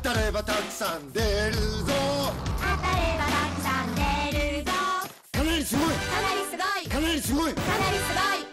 当たればたくさん出るぞ。当たればたくさん出るぞ。かなりすごい。かなりすごい。かなりすごい。かなりすごい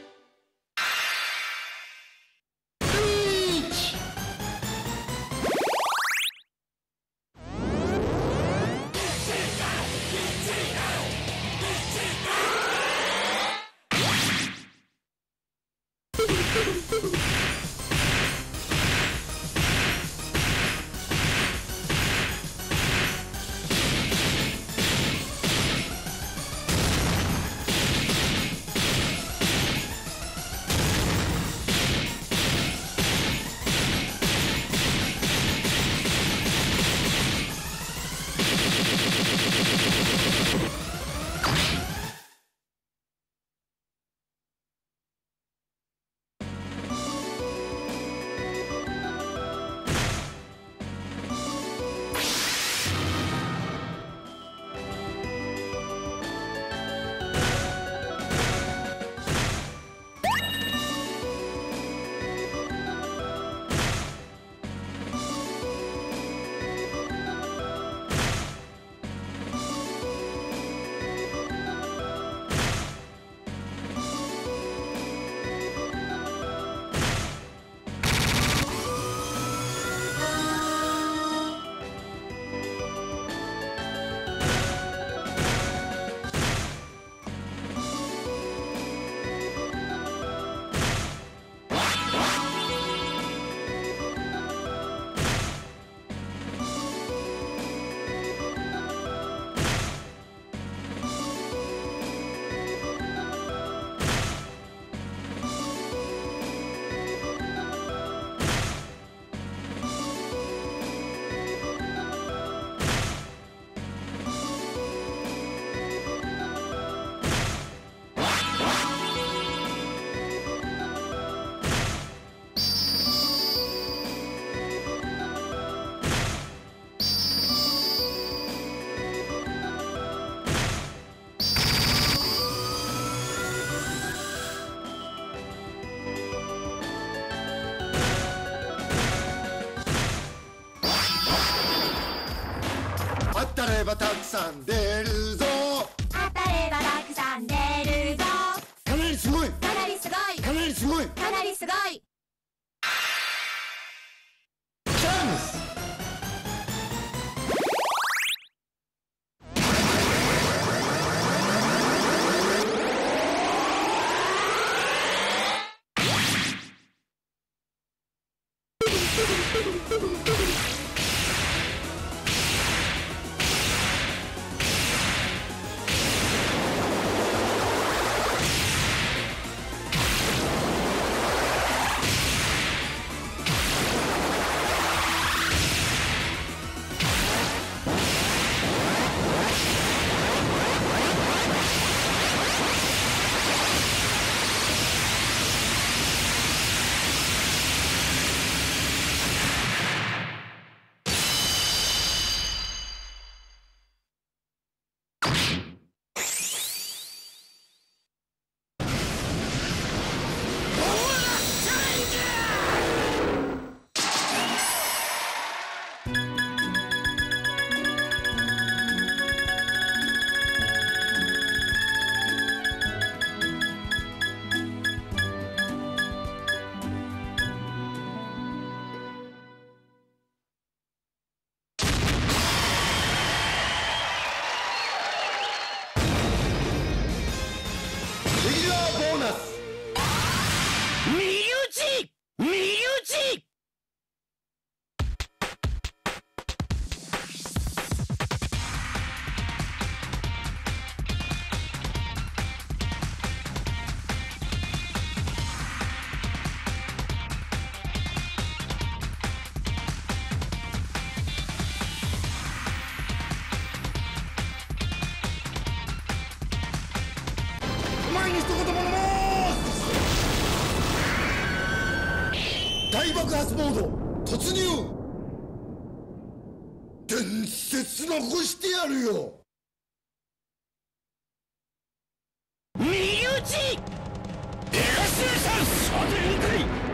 さて打てい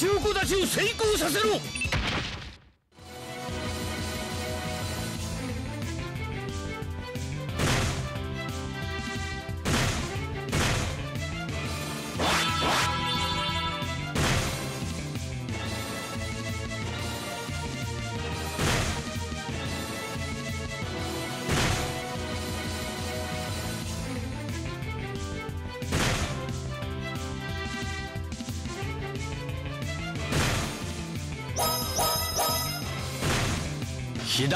シャチホコ立ちを成功させろ。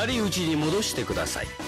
左打ちに戻してください。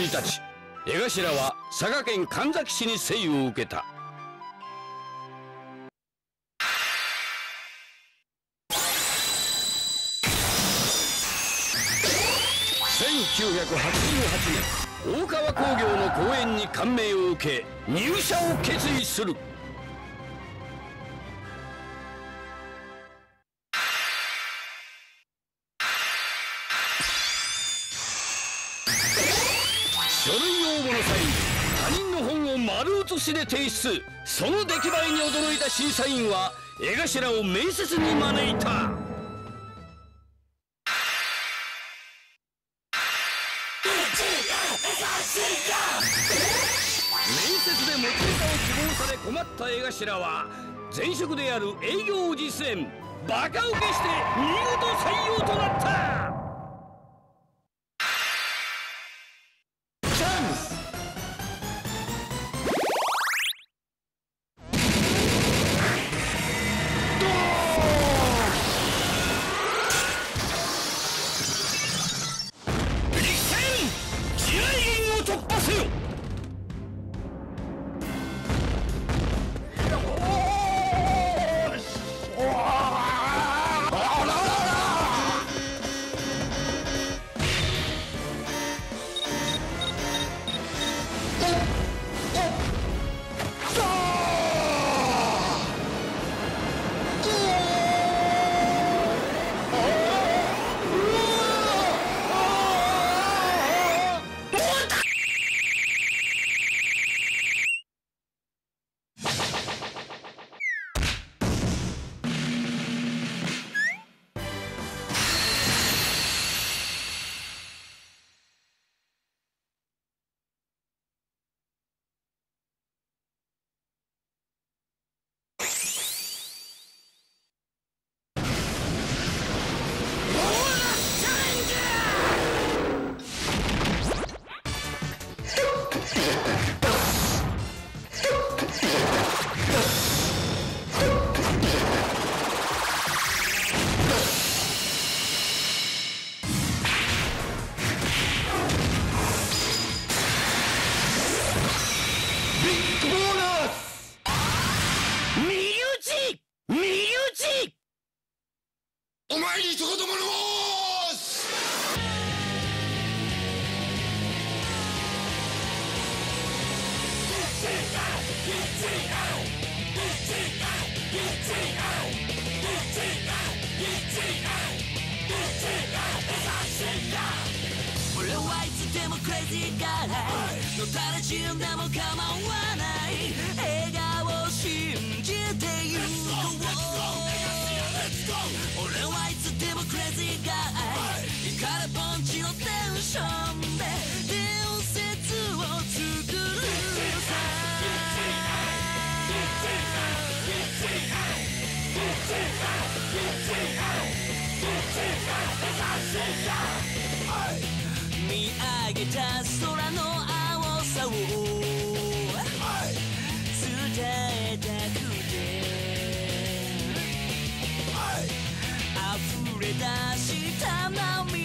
1日江頭は佐賀県神埼市に生を受けた。1988年大川工業の講演に感銘を受け入社を決意する。書類応募の際他人の本を丸写しで提出。その出来栄えに驚いた審査員は江頭を面接に招いた。面接で持ちネタを希望され困った江頭は前職である営業実演バカ受けして見事採用となった。見上げた空の青さを伝えたくて。溢れ出した涙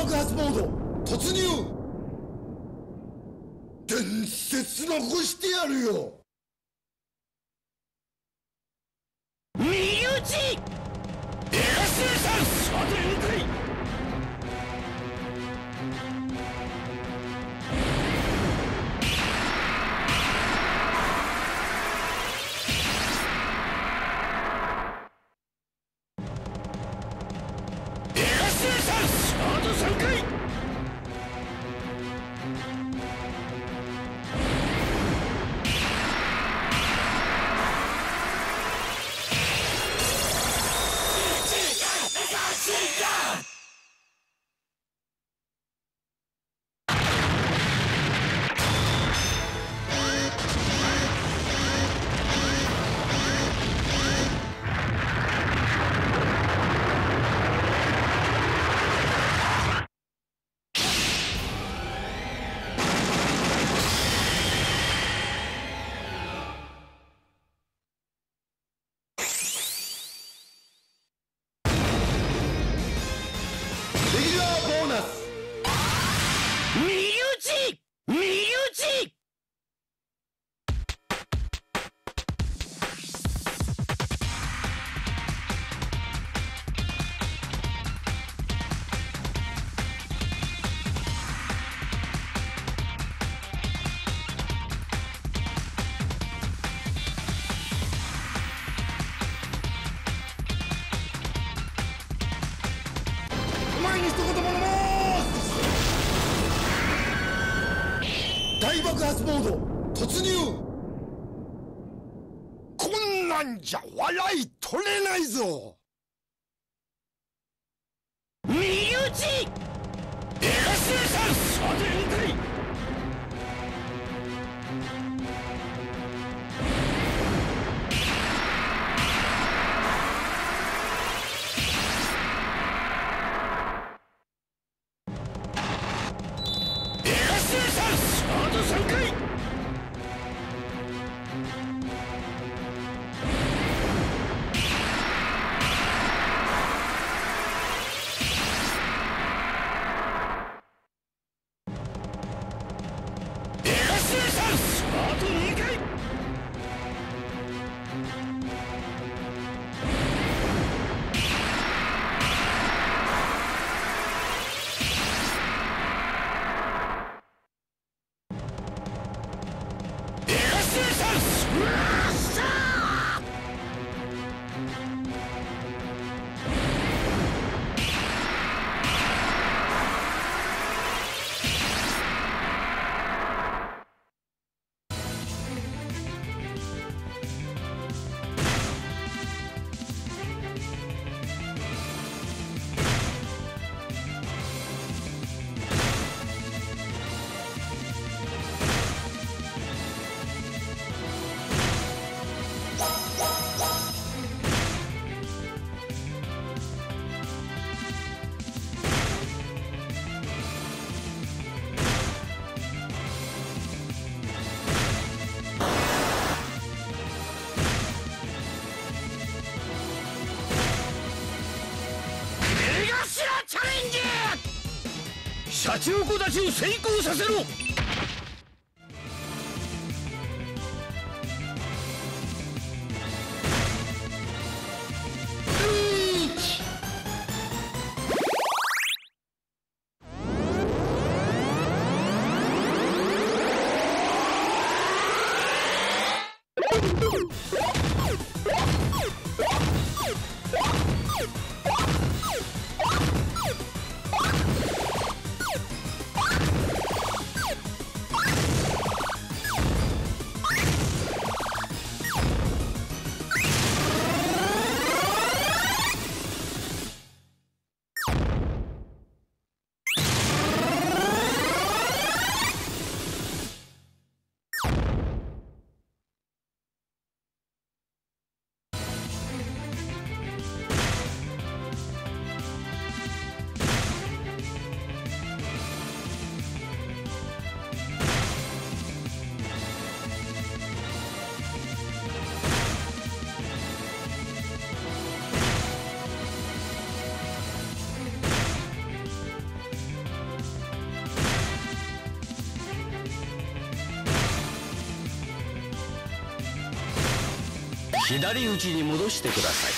爆発モード突入。伝説残してやるよ。たちを成功させろ。左打ちに戻してください。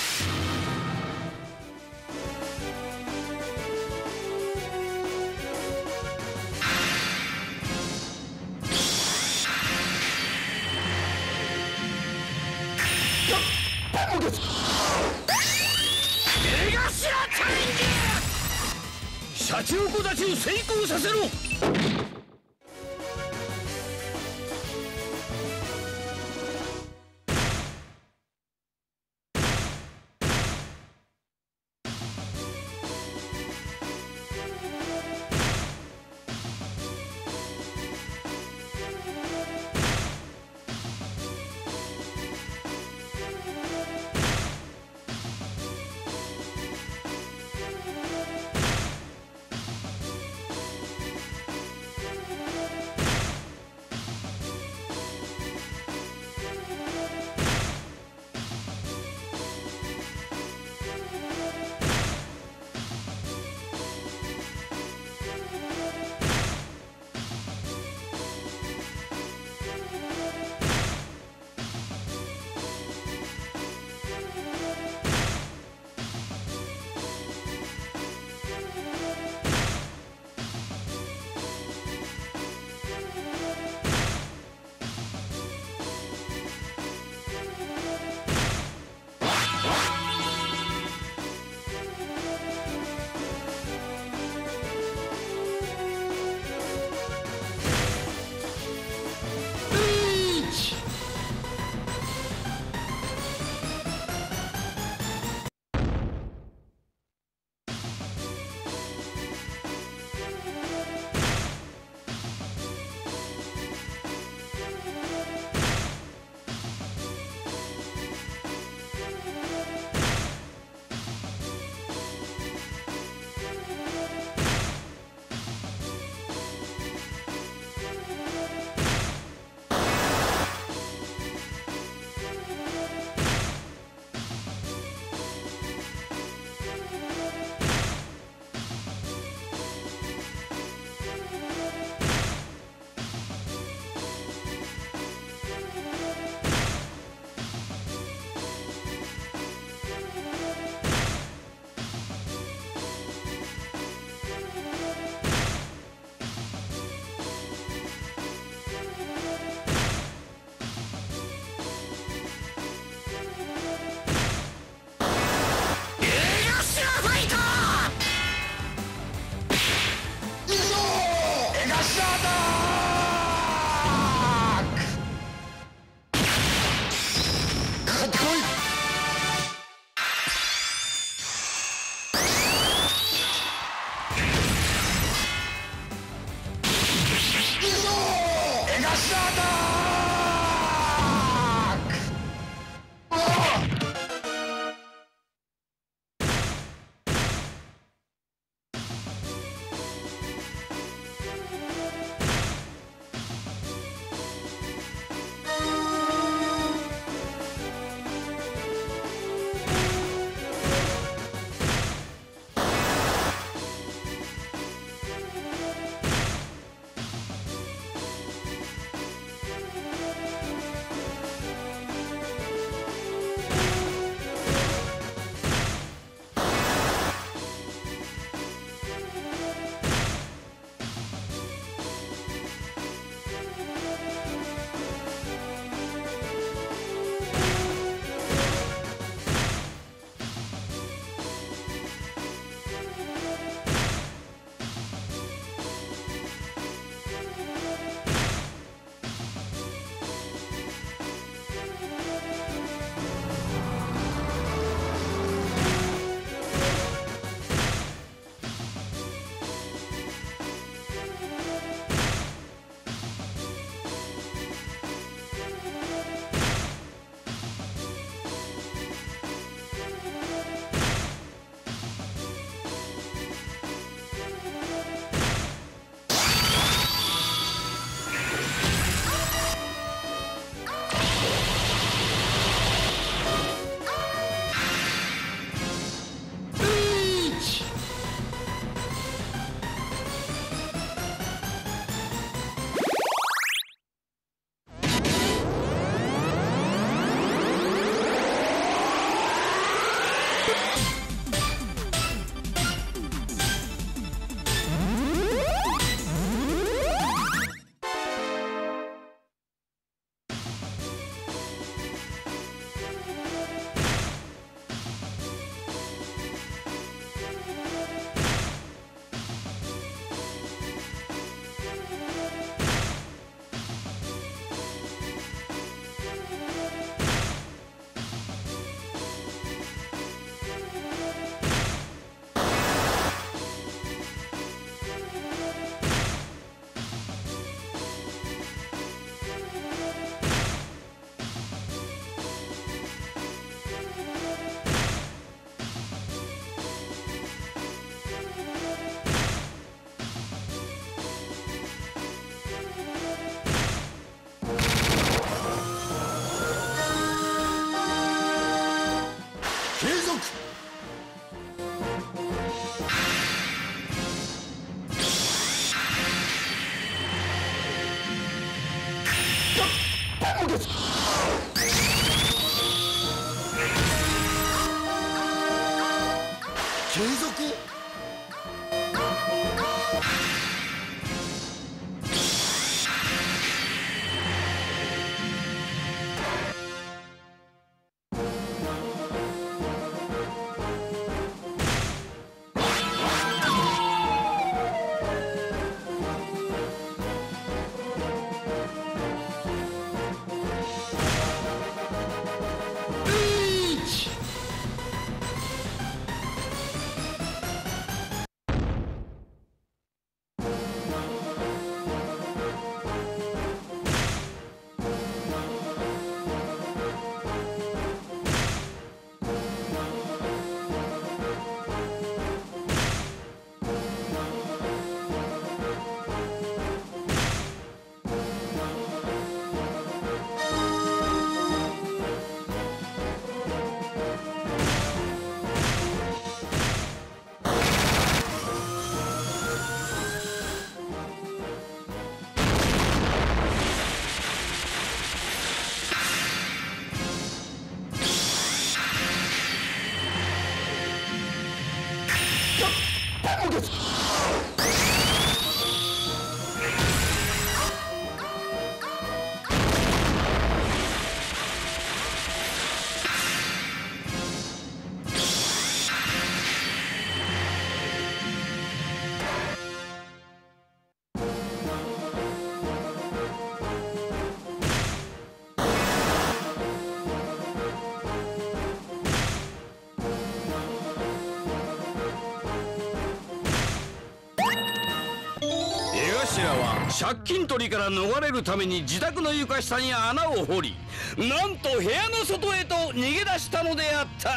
金取りから逃れるために自宅の床下に穴を掘りなんと部屋の外へと逃げ出したのであった。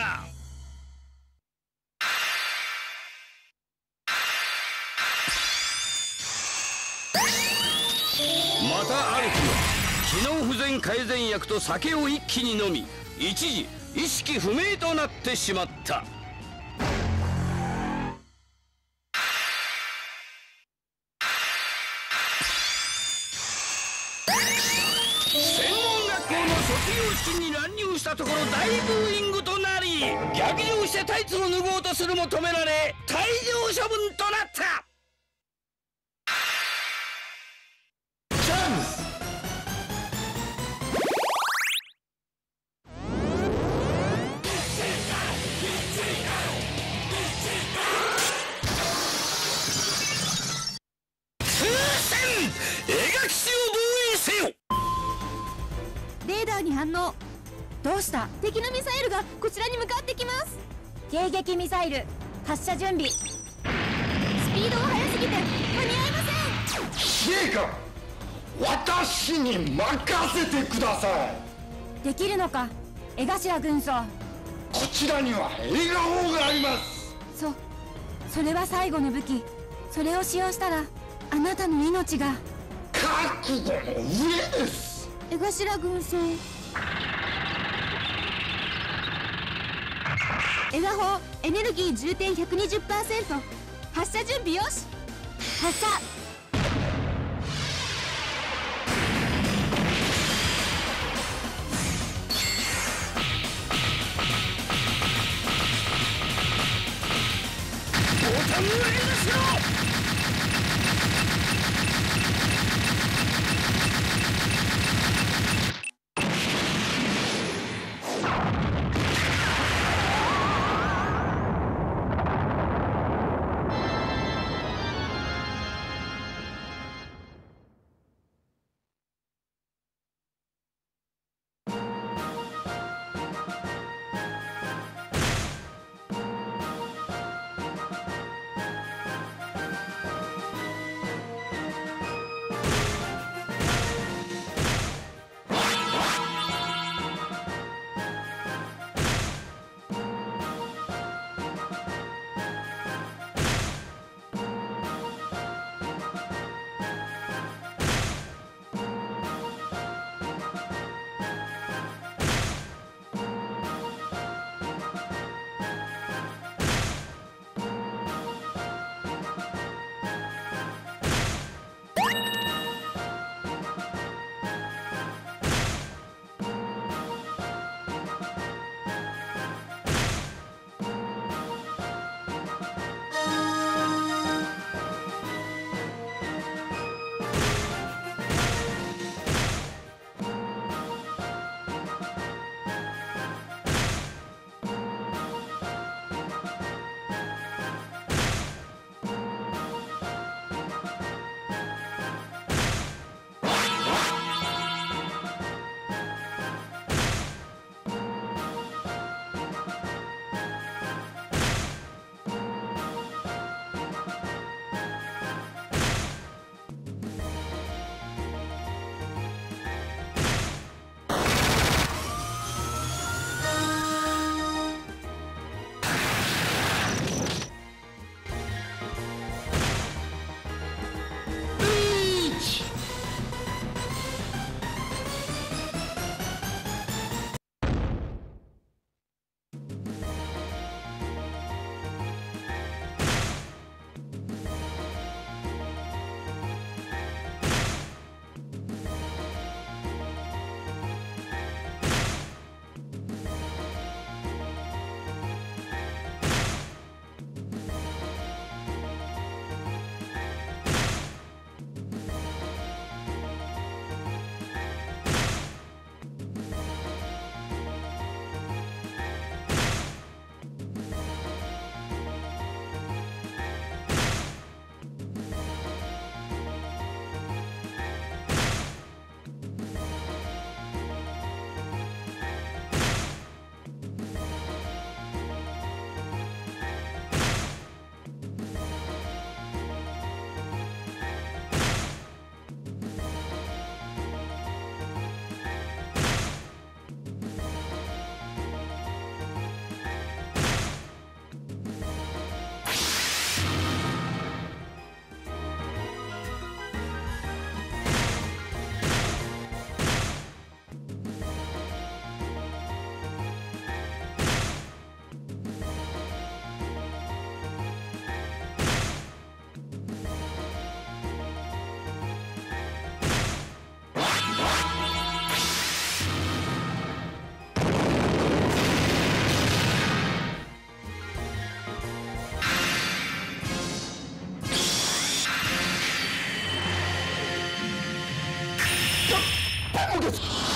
またある日は機能不全改善薬と酒を一気に飲み一時意識不明となってしまった。卒業式に乱入したところ大ブーイングとなり逆上してタイツを脱ごうとするも止められ退場処分となった。どうした？敵のミサイルがこちらに向かってきます。迎撃ミサイル発射準備。スピードが速すぎて間に合いま司令官私に任せてください。せんできるのか？江頭軍曹。こちらには笑顔があります。そそれは最後の武器。それを使用したらあなたの命が。覚悟の上です。江頭軍曹枝砲エネルギー充填120%発射準備よし発射っ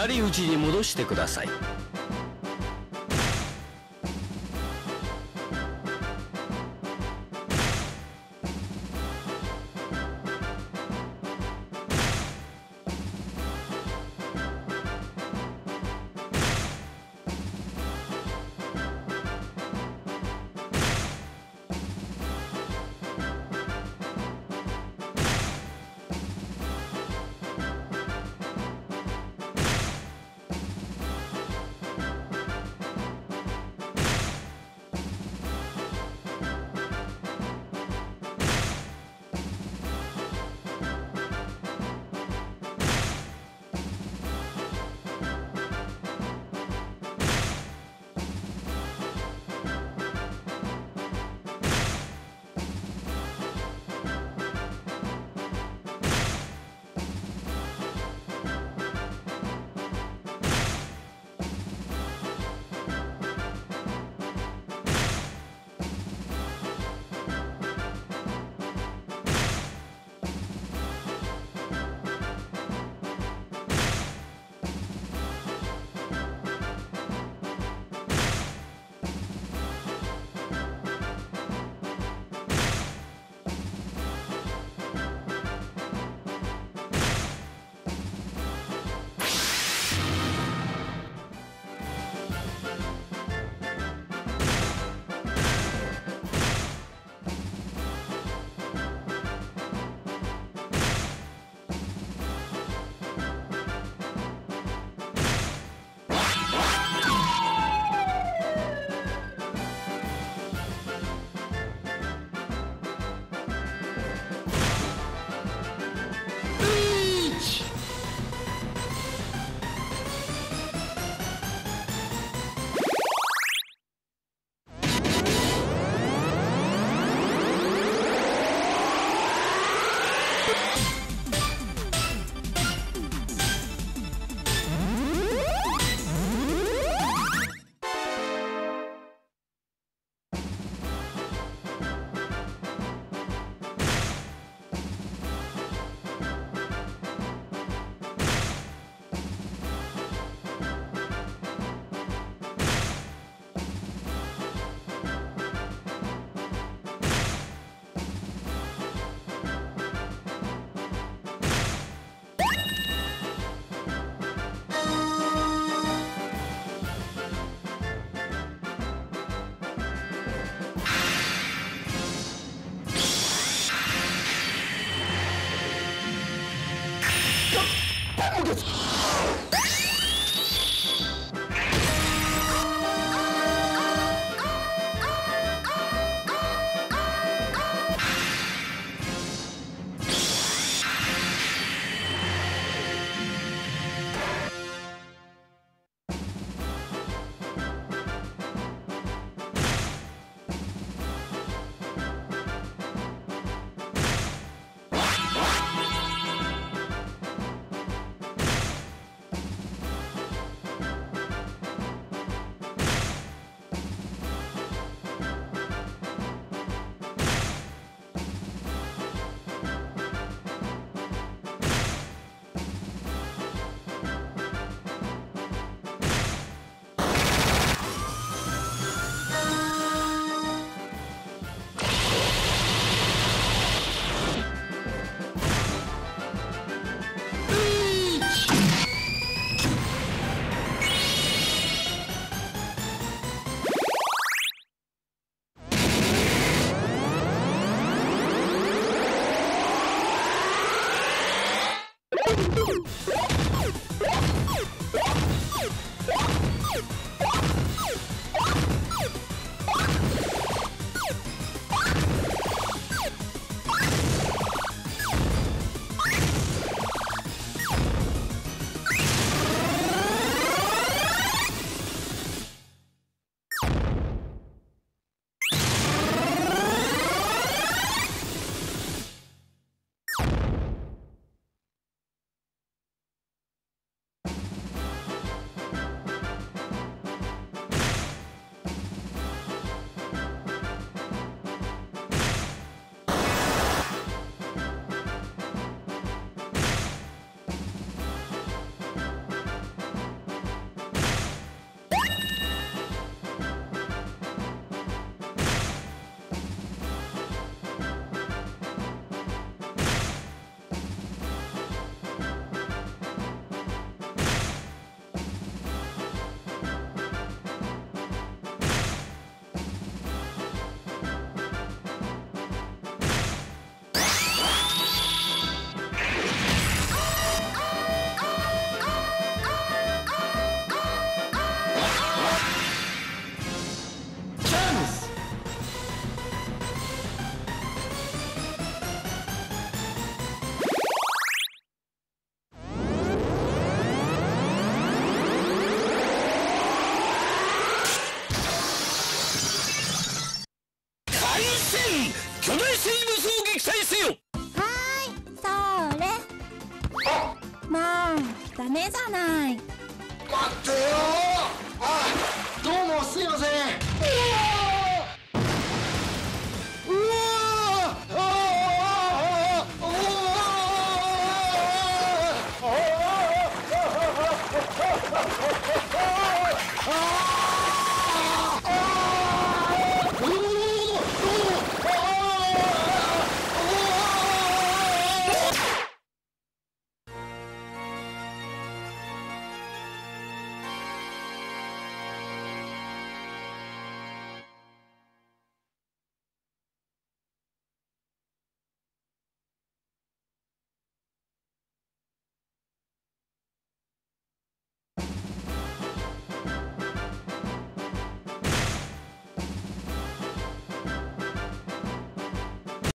左打ちに戻してください。